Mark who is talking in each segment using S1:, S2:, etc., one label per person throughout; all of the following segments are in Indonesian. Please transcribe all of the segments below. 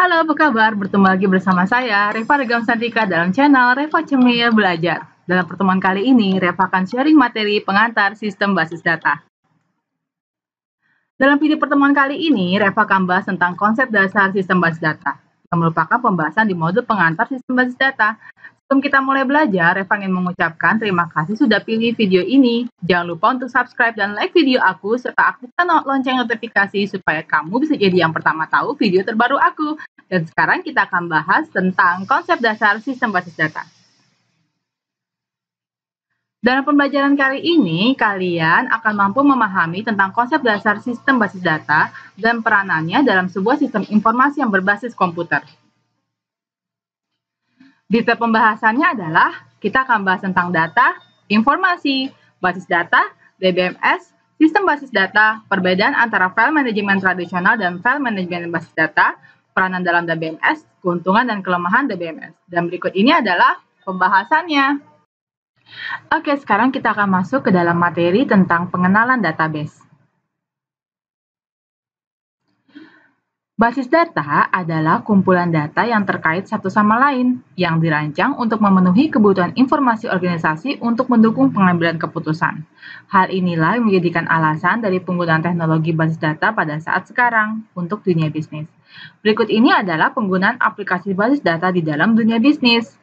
S1: Halo, apa kabar? Bertemu lagi bersama saya, Reva Regam Santika dalam channel Reva Cemil Belajar. Dalam pertemuan kali ini, Reva akan sharing materi pengantar sistem basis data. Dalam video pertemuan kali ini, Reva akan bahas tentang konsep dasar sistem basis data, yang merupakan pembahasan di modul pengantar sistem basis data. Sebelum kita mulai belajar, Reva ingin mengucapkan terima kasih sudah pilih video ini. Jangan lupa untuk subscribe dan like video aku, serta aktifkan lonceng notifikasi supaya kamu bisa jadi yang pertama tahu video terbaru aku. Dan sekarang kita akan bahas tentang konsep dasar sistem basis data. Dalam pembelajaran kali ini, kalian akan mampu memahami tentang konsep dasar sistem basis data dan peranannya dalam sebuah sistem informasi yang berbasis komputer. Detail pembahasannya adalah kita akan bahas tentang data, informasi, basis data, DBMS, sistem basis data, perbedaan antara file manajemen tradisional dan file manajemen basis data, peranan dalam DBMS, keuntungan dan kelemahan DBMS. Dan berikut ini adalah pembahasannya. Oke, sekarang kita akan masuk ke dalam materi tentang pengenalan database. Basis data adalah kumpulan data yang terkait satu sama lain, yang dirancang untuk memenuhi kebutuhan informasi organisasi untuk mendukung pengambilan keputusan. Hal inilah yang menjadikan alasan dari penggunaan teknologi basis data pada saat sekarang untuk dunia bisnis. Berikut ini adalah penggunaan aplikasi basis data di dalam dunia bisnis.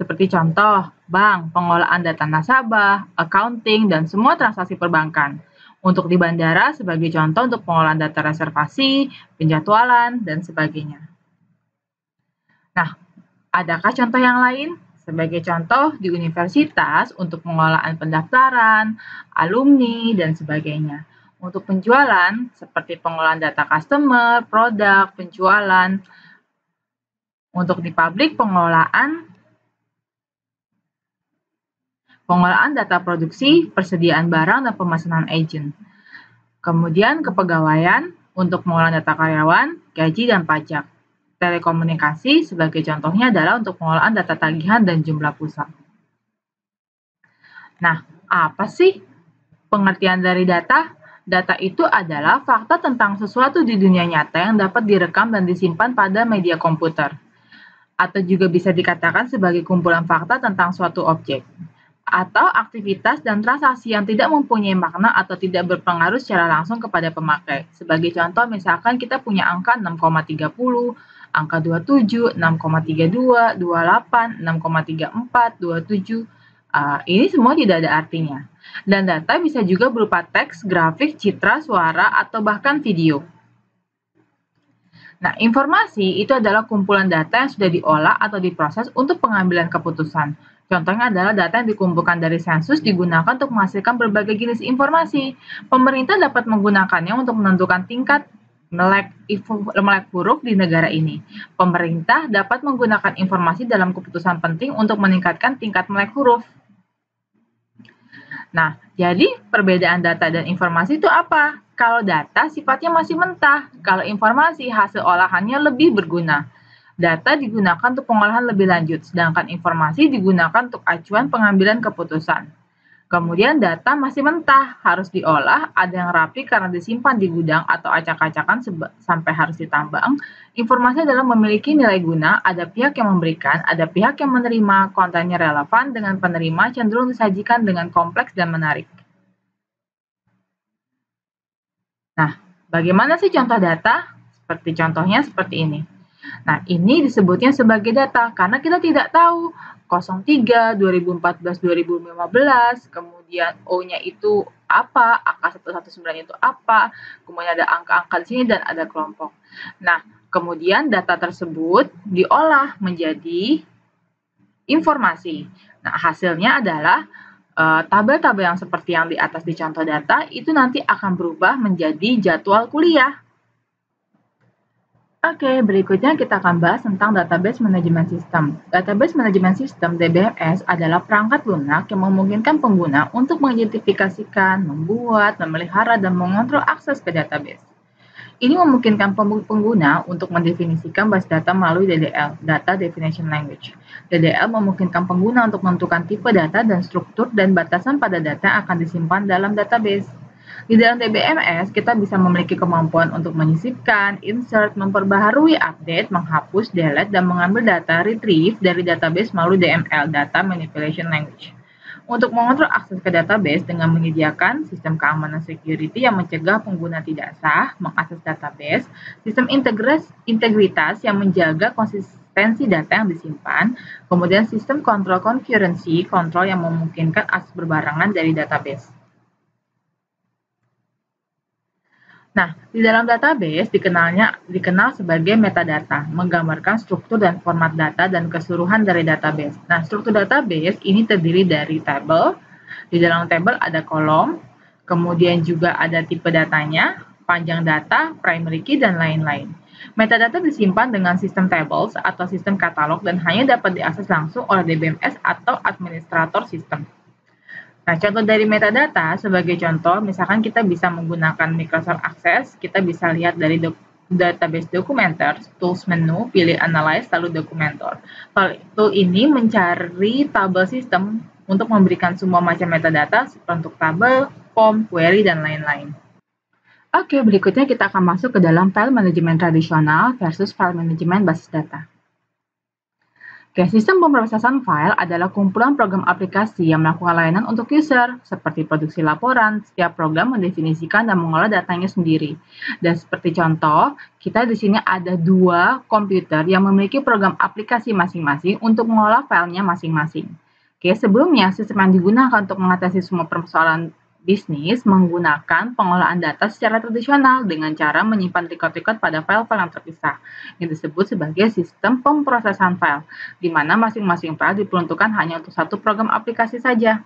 S1: Seperti contoh, bank, pengolahan data nasabah, accounting, dan semua transaksi perbankan. Untuk di bandara sebagai contoh untuk pengolahan data reservasi, penjadwalan, dan sebagainya. Nah, adakah contoh yang lain? Sebagai contoh di universitas untuk pengolahan pendaftaran, alumni, dan sebagainya. Untuk penjualan, seperti pengolahan data customer, produk, penjualan. Untuk di pabrik, pengolahan pengolahan data produksi, persediaan barang, dan pemesanan agent. Kemudian kepegawaian untuk pengolahan data karyawan, gaji, dan pajak. Telekomunikasi sebagai contohnya adalah untuk pengolahan data tagihan dan jumlah pusat. Nah, apa sih pengertian dari data? Data itu adalah fakta tentang sesuatu di dunia nyata yang dapat direkam dan disimpan pada media komputer. Atau juga bisa dikatakan sebagai kumpulan fakta tentang suatu objek atau aktivitas dan transaksi yang tidak mempunyai makna atau tidak berpengaruh secara langsung kepada pemakai. Sebagai contoh, misalkan kita punya angka 6,30, angka 27, 6,32, 28, 6,34, 27. Uh, ini semua tidak ada artinya. Dan data bisa juga berupa teks, grafik, citra, suara, atau bahkan video. Nah, informasi itu adalah kumpulan data yang sudah diolah atau diproses untuk pengambilan keputusan. Contohnya adalah data yang dikumpulkan dari sensus digunakan untuk menghasilkan berbagai jenis informasi. Pemerintah dapat menggunakannya untuk menentukan tingkat melek, melek huruf di negara ini. Pemerintah dapat menggunakan informasi dalam keputusan penting untuk meningkatkan tingkat melek huruf. Nah, jadi perbedaan data dan informasi itu apa? Kalau data sifatnya masih mentah, kalau informasi hasil olahannya lebih berguna. Data digunakan untuk pengolahan lebih lanjut, sedangkan informasi digunakan untuk acuan pengambilan keputusan. Kemudian data masih mentah, harus diolah, ada yang rapi karena disimpan di gudang atau acak-acakan sampai harus ditambang. Informasi adalah memiliki nilai guna, ada pihak yang memberikan, ada pihak yang menerima, kontennya relevan dengan penerima cenderung disajikan dengan kompleks dan menarik. Nah, bagaimana sih contoh data? Seperti contohnya seperti ini. Nah, ini disebutnya sebagai data karena kita tidak tahu 03, 2014, 2015, kemudian O-nya itu apa, angka 119 itu apa, kemudian ada angka-angka di sini dan ada kelompok. Nah, kemudian data tersebut diolah menjadi informasi. Nah, hasilnya adalah eh, tabel-tabel uh, yang seperti yang di atas di contoh data itu nanti akan berubah menjadi jadwal kuliah. Oke, berikutnya kita akan bahas tentang Database Management System. Database Management System (DBMS) adalah perangkat lunak yang memungkinkan pengguna untuk mengidentifikasikan, membuat, memelihara, dan mengontrol akses ke database. Ini memungkinkan pengguna untuk mendefinisikan base data melalui DDL (Data Definition Language). DDL memungkinkan pengguna untuk menentukan tipe data dan struktur dan batasan pada data yang akan disimpan dalam database. Di dalam DBMS, kita bisa memiliki kemampuan untuk menyisipkan, insert, memperbaharui update, menghapus, delete, dan mengambil data retrieve dari database melalui DML, Data Manipulation Language. Untuk mengontrol akses ke database dengan menyediakan sistem keamanan security yang mencegah pengguna tidak sah mengakses database, sistem integritas yang menjaga konsistensi data yang disimpan, kemudian sistem kontrol concurrency, kontrol yang memungkinkan akses berbarengan dari database. Nah, di dalam database dikenalnya dikenal sebagai metadata, menggambarkan struktur dan format data dan keseluruhan dari database. Nah, struktur database ini terdiri dari table, di dalam table ada kolom, kemudian juga ada tipe datanya, panjang data, primary key, dan lain-lain. Metadata disimpan dengan sistem tables atau sistem katalog dan hanya dapat diakses langsung oleh DBMS atau administrator sistem. Nah, contoh dari metadata sebagai contoh, misalkan kita bisa menggunakan Microsoft Access, kita bisa lihat dari do database dokumenter, tools menu, pilih analyze, lalu dokumenter. Tool ini mencari tabel sistem untuk memberikan semua macam metadata untuk tabel, form, query, dan lain-lain. Oke, berikutnya kita akan masuk ke dalam file manajemen tradisional versus file manajemen basis data. Oke, sistem pemrosesan file adalah kumpulan program aplikasi yang melakukan layanan untuk user, seperti produksi laporan, setiap program mendefinisikan dan mengolah datanya sendiri. Dan seperti contoh, kita di sini ada dua komputer yang memiliki program aplikasi masing-masing untuk mengolah filenya masing-masing. Oke, sebelumnya sistem yang digunakan untuk mengatasi semua persoalan bisnis menggunakan pengolahan data secara tradisional dengan cara menyimpan record-record pada file-file yang terpisah, yang disebut sebagai sistem pemrosesan file, di mana masing-masing file diperuntukkan hanya untuk satu program aplikasi saja.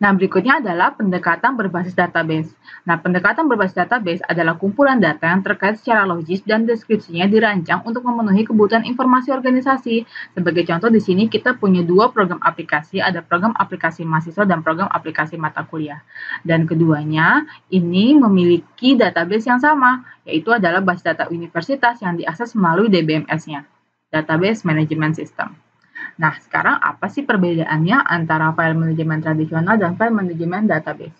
S1: Nah, berikutnya adalah pendekatan berbasis database. Nah, pendekatan berbasis database adalah kumpulan data yang terkait secara logis dan deskripsinya dirancang untuk memenuhi kebutuhan informasi organisasi. Sebagai contoh di sini kita punya dua program aplikasi, ada program aplikasi mahasiswa dan program aplikasi mata kuliah. Dan keduanya ini memiliki database yang sama, yaitu adalah basis data universitas yang diakses melalui DBMS-nya, Database Management System. Nah, sekarang apa sih perbedaannya antara file manajemen tradisional dan file manajemen database?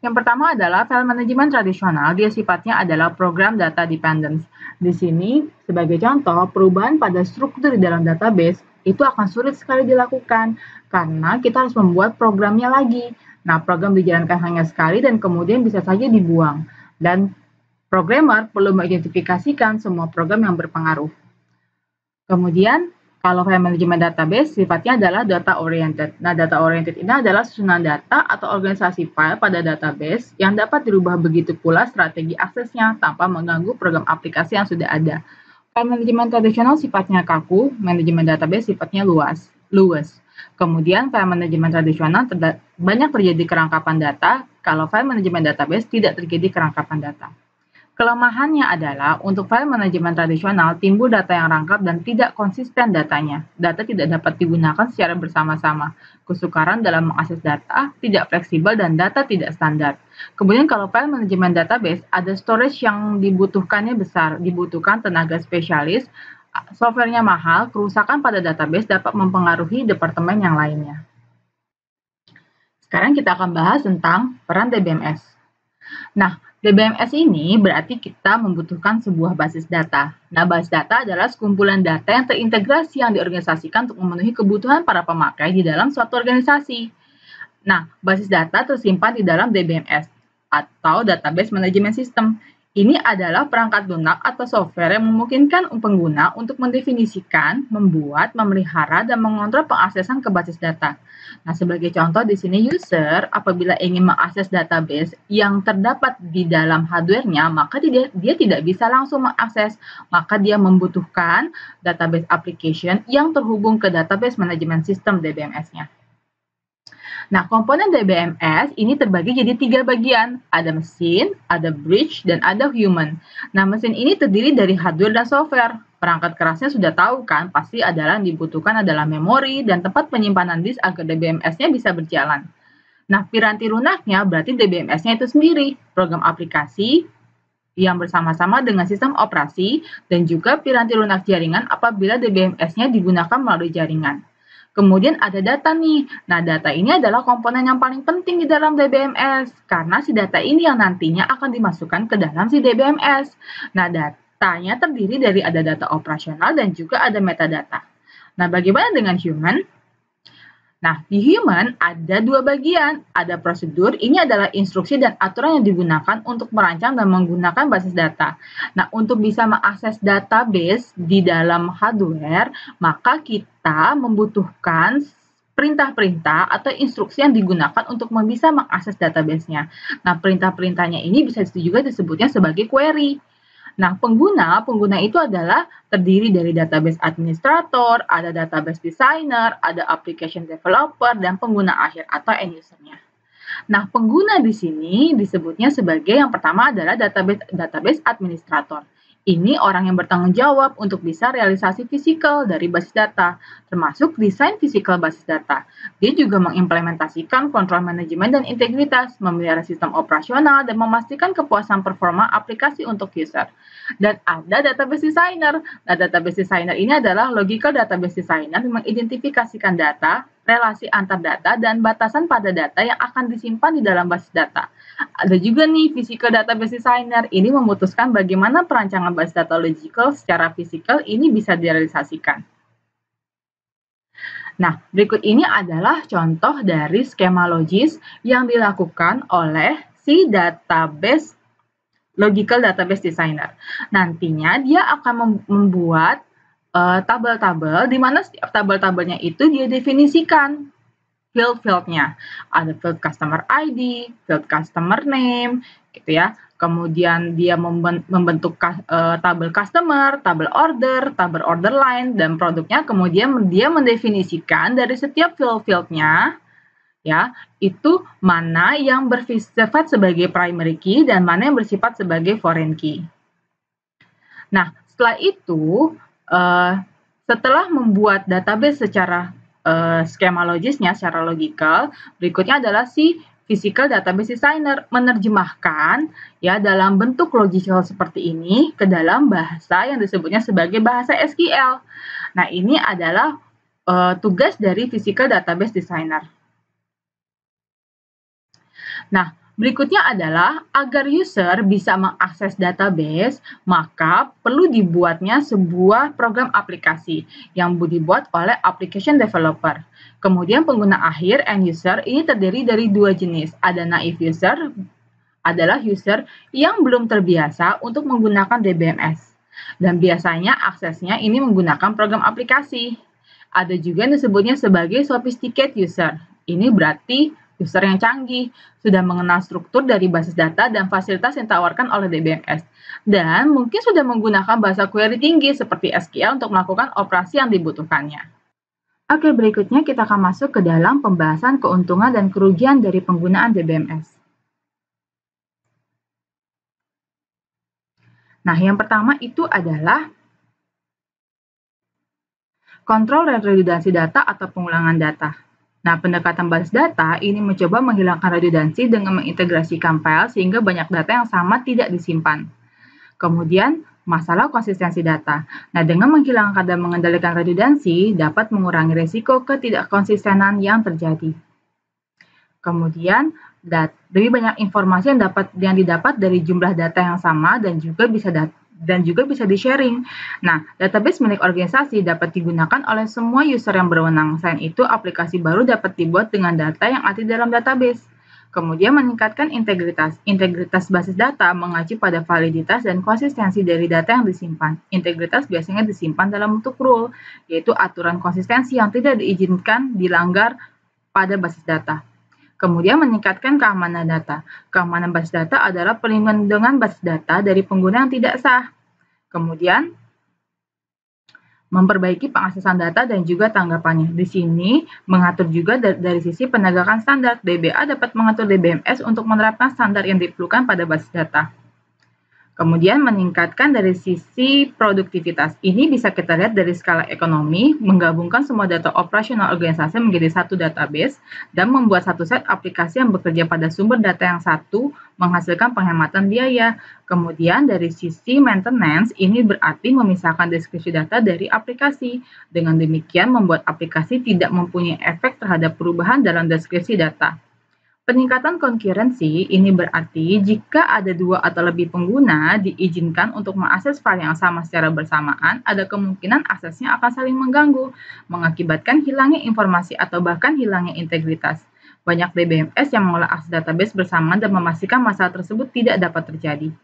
S1: Yang pertama adalah file manajemen tradisional, dia sifatnya adalah program data dependence. Di sini, sebagai contoh, perubahan pada struktur di dalam database itu akan sulit sekali dilakukan karena kita harus membuat programnya lagi. Nah, program dijalankan hanya sekali dan kemudian bisa saja dibuang. Dan programmer perlu mengidentifikasikan semua program yang berpengaruh. Kemudian, kalau file manajemen database sifatnya adalah data oriented. Nah, data oriented ini adalah susunan data atau organisasi file pada database yang dapat dirubah begitu pula strategi aksesnya tanpa mengganggu program aplikasi yang sudah ada. File manajemen tradisional sifatnya kaku, manajemen database sifatnya luas, luas. Kemudian file manajemen tradisional banyak terjadi kerangkapan data, kalau file manajemen database tidak terjadi kerangkapan data. Kelemahannya adalah untuk file manajemen tradisional timbul data yang rangkap dan tidak konsisten datanya. Data tidak dapat digunakan secara bersama-sama. Kesukaran dalam mengakses data tidak fleksibel dan data tidak standar. Kemudian kalau file manajemen database ada storage yang dibutuhkannya besar, dibutuhkan tenaga spesialis, softwarenya mahal, kerusakan pada database dapat mempengaruhi departemen yang lainnya. Sekarang kita akan bahas tentang peran DBMS. Nah, DBMS ini berarti kita membutuhkan sebuah basis data. Nah, basis data adalah sekumpulan data yang terintegrasi yang diorganisasikan untuk memenuhi kebutuhan para pemakai di dalam suatu organisasi. Nah, basis data tersimpan di dalam DBMS atau Database Management System ini adalah perangkat lunak atau software yang memungkinkan pengguna untuk mendefinisikan, membuat, memelihara, dan mengontrol pengaksesan ke basis data. Nah, sebagai contoh di sini user apabila ingin mengakses database yang terdapat di dalam hardware-nya, maka dia, dia tidak bisa langsung mengakses, maka dia membutuhkan database application yang terhubung ke database management system DBMS-nya. Nah, komponen DBMS ini terbagi jadi tiga bagian. Ada mesin, ada bridge, dan ada human. Nah, mesin ini terdiri dari hardware dan software. Perangkat kerasnya sudah tahu kan, pasti adalah yang dibutuhkan adalah memori dan tempat penyimpanan disk agar DBMS-nya bisa berjalan. Nah, piranti lunaknya berarti DBMS-nya itu sendiri, program aplikasi yang bersama-sama dengan sistem operasi dan juga piranti lunak jaringan apabila DBMS-nya digunakan melalui jaringan. Kemudian ada data nih. Nah, data ini adalah komponen yang paling penting di dalam DBMS karena si data ini yang nantinya akan dimasukkan ke dalam si DBMS. Nah, datanya terdiri dari ada data operasional dan juga ada metadata. Nah, bagaimana dengan human? Nah, di human ada dua bagian. Ada prosedur, ini adalah instruksi dan aturan yang digunakan untuk merancang dan menggunakan basis data. Nah, untuk bisa mengakses database di dalam hardware, maka kita membutuhkan perintah-perintah atau instruksi yang digunakan untuk bisa mengakses database-nya. Nah, perintah-perintahnya ini bisa juga disebutnya sebagai query. Nah, pengguna, pengguna itu adalah terdiri dari database administrator, ada database designer, ada application developer, dan pengguna akhir atau end user-nya. Nah, pengguna di sini disebutnya sebagai yang pertama adalah database database administrator. Ini orang yang bertanggung jawab untuk bisa realisasi fisikal dari basis data, termasuk desain fisikal basis data. Dia juga mengimplementasikan kontrol manajemen dan integritas, memelihara sistem operasional, dan memastikan kepuasan performa aplikasi untuk user. Dan ada database designer. Nah, database designer ini adalah logical database designer yang mengidentifikasikan data, relasi antar data, dan batasan pada data yang akan disimpan di dalam basis data. Ada juga nih physical database designer. Ini memutuskan bagaimana perancangan basis data logical secara fisikal ini bisa direalisasikan. Nah, berikut ini adalah contoh dari skema logis yang dilakukan oleh si database logical database designer. Nantinya dia akan membuat uh, tabel-tabel di mana setiap tabel-tabelnya itu dia definisikan field-fieldnya. Ada field customer ID, field customer name, gitu ya. Kemudian dia membentuk uh, tabel customer, tabel order, tabel order line, dan produknya. Kemudian dia mendefinisikan dari setiap field-fieldnya, ya, itu mana yang bersifat sebagai primary key dan mana yang bersifat sebagai foreign key. Nah, setelah itu, uh, setelah membuat database secara uh, skema logisnya secara logikal, berikutnya adalah si physical database designer menerjemahkan ya dalam bentuk logical seperti ini ke dalam bahasa yang disebutnya sebagai bahasa SQL. Nah, ini adalah uh, tugas dari physical database designer. Nah, Berikutnya adalah agar user bisa mengakses database, maka perlu dibuatnya sebuah program aplikasi yang dibuat oleh application developer. Kemudian pengguna akhir end user ini terdiri dari dua jenis. Ada naive user adalah user yang belum terbiasa untuk menggunakan DBMS. Dan biasanya aksesnya ini menggunakan program aplikasi. Ada juga yang disebutnya sebagai sophisticated user. Ini berarti user yang canggih, sudah mengenal struktur dari basis data dan fasilitas yang ditawarkan oleh DBMS, dan mungkin sudah menggunakan bahasa query tinggi seperti SQL untuk melakukan operasi yang dibutuhkannya. Oke, berikutnya kita akan masuk ke dalam pembahasan keuntungan dan kerugian dari penggunaan DBMS. Nah, yang pertama itu adalah kontrol redundansi data atau pengulangan data. Nah, pendekatan basis data ini mencoba menghilangkan redundansi dengan mengintegrasikan file sehingga banyak data yang sama tidak disimpan. Kemudian, masalah konsistensi data. Nah, dengan menghilangkan dan mengendalikan redundansi dapat mengurangi risiko ketidakkonsistenan yang terjadi. Kemudian, lebih banyak informasi yang dapat yang didapat dari jumlah data yang sama dan juga bisa dat dan juga bisa di-sharing. Nah, database milik organisasi dapat digunakan oleh semua user yang berwenang. Selain itu, aplikasi baru dapat dibuat dengan data yang ada dalam database. Kemudian meningkatkan integritas. Integritas basis data mengacu pada validitas dan konsistensi dari data yang disimpan. Integritas biasanya disimpan dalam bentuk rule, yaitu aturan konsistensi yang tidak diizinkan dilanggar pada basis data. Kemudian meningkatkan keamanan data. Keamanan basis data adalah perlindungan basis data dari pengguna yang tidak sah. Kemudian memperbaiki pengaksesan data dan juga tanggapannya. Di sini mengatur juga dari sisi penegakan standar. DBA dapat mengatur DBMS untuk menerapkan standar yang diperlukan pada basis data. Kemudian meningkatkan dari sisi produktivitas. Ini bisa kita lihat dari skala ekonomi, menggabungkan semua data operasional organisasi menjadi satu database, dan membuat satu set aplikasi yang bekerja pada sumber data yang satu, menghasilkan penghematan biaya. Kemudian dari sisi maintenance, ini berarti memisahkan deskripsi data dari aplikasi. Dengan demikian membuat aplikasi tidak mempunyai efek terhadap perubahan dalam deskripsi data. Peningkatan konkurensi ini berarti jika ada dua atau lebih pengguna diizinkan untuk mengakses file yang sama secara bersamaan, ada kemungkinan aksesnya akan saling mengganggu, mengakibatkan hilangnya informasi atau bahkan hilangnya integritas. Banyak DBMS yang mengolah akses database bersama dan memastikan masalah tersebut tidak dapat terjadi.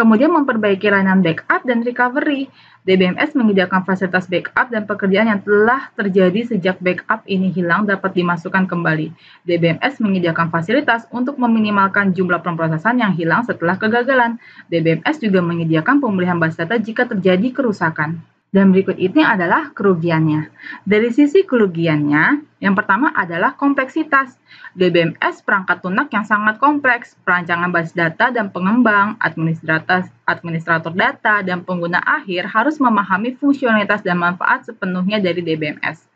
S1: Kemudian memperbaiki layanan backup dan recovery. DBMS menyediakan fasilitas backup dan pekerjaan yang telah terjadi sejak backup ini hilang dapat dimasukkan kembali. DBMS menyediakan fasilitas untuk meminimalkan jumlah pemrosesan yang hilang setelah kegagalan. DBMS juga menyediakan pemulihan base data jika terjadi kerusakan. Dan berikut ini adalah kerugiannya. Dari sisi kerugiannya, yang pertama adalah kompleksitas. DBMS perangkat lunak yang sangat kompleks, perancangan basis data dan pengembang, administrator, data, dan pengguna akhir harus memahami fungsionalitas dan manfaat sepenuhnya dari DBMS.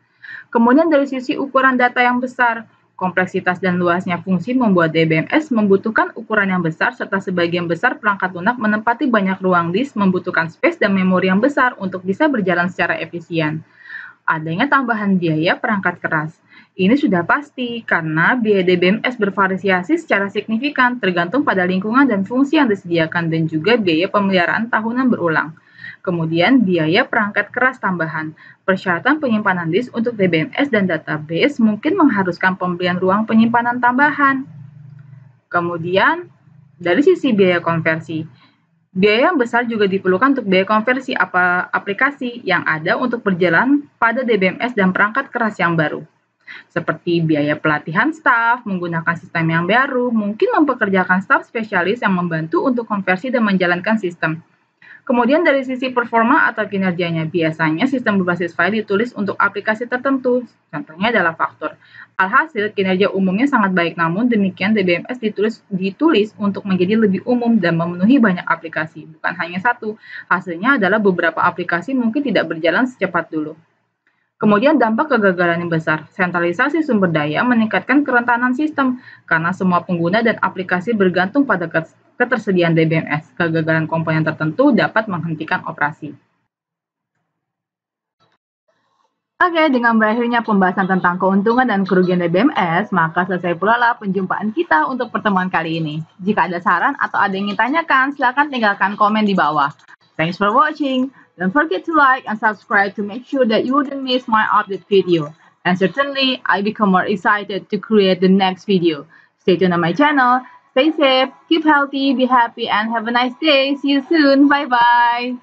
S1: Kemudian dari sisi ukuran data yang besar, Kompleksitas dan luasnya fungsi membuat DBMS membutuhkan ukuran yang besar serta sebagian besar perangkat lunak menempati banyak ruang disk membutuhkan space dan memori yang besar untuk bisa berjalan secara efisien. Adanya tambahan biaya perangkat keras. Ini sudah pasti karena biaya DBMS bervariasi secara signifikan tergantung pada lingkungan dan fungsi yang disediakan dan juga biaya pemeliharaan tahunan berulang. Kemudian biaya perangkat keras tambahan. Persyaratan penyimpanan disk untuk DBMS dan database mungkin mengharuskan pembelian ruang penyimpanan tambahan. Kemudian dari sisi biaya konversi, biaya yang besar juga diperlukan untuk biaya konversi apa aplikasi yang ada untuk berjalan pada DBMS dan perangkat keras yang baru seperti biaya pelatihan staf, menggunakan sistem yang baru, mungkin mempekerjakan staf spesialis yang membantu untuk konversi dan menjalankan sistem. Kemudian dari sisi performa atau kinerjanya, biasanya sistem berbasis file ditulis untuk aplikasi tertentu, contohnya adalah faktor. Alhasil, kinerja umumnya sangat baik, namun demikian DBMS ditulis, ditulis untuk menjadi lebih umum dan memenuhi banyak aplikasi, bukan hanya satu. Hasilnya adalah beberapa aplikasi mungkin tidak berjalan secepat dulu. Kemudian dampak kegagalan yang besar, sentralisasi sumber daya meningkatkan kerentanan sistem karena semua pengguna dan aplikasi bergantung pada ketersediaan DBMS. Kegagalan komponen tertentu dapat menghentikan operasi. Oke, dengan berakhirnya pembahasan tentang keuntungan dan kerugian DBMS, maka selesai pula lah penjumpaan kita untuk pertemuan kali ini. Jika ada saran atau ada yang ingin tanyakan, silakan tinggalkan komen di bawah. Thanks for watching. Don't forget to like and subscribe to make sure that you wouldn't miss my update video. And certainly, I become more excited to create the next video. Stay tuned on my channel Stay safe, keep healthy, be happy, and have a nice day. See you soon. Bye bye.